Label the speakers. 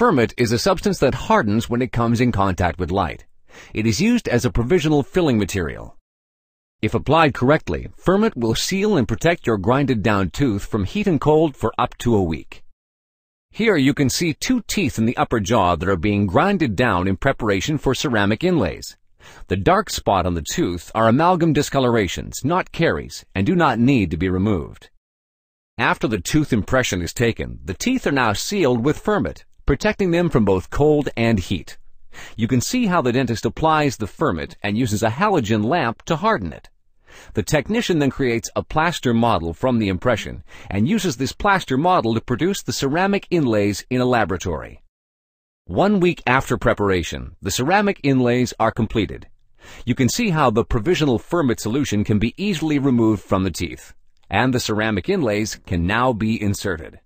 Speaker 1: Fermit is a substance that hardens when it comes in contact with light. It is used as a provisional filling material. If applied correctly, Fermit will seal and protect your grinded down tooth from heat and cold for up to a week. Here you can see two teeth in the upper jaw that are being grinded down in preparation for ceramic inlays. The dark spot on the tooth are amalgam discolorations, not caries, and do not need to be removed. After the tooth impression is taken, the teeth are now sealed with Fermit, protecting them from both cold and heat. You can see how the dentist applies the Fermit and uses a halogen lamp to harden it. The technician then creates a plaster model from the impression and uses this plaster model to produce the ceramic inlays in a laboratory. One week after preparation, the ceramic inlays are completed. You can see how the provisional Fermit solution can be easily removed from the teeth, and the ceramic inlays can now be inserted.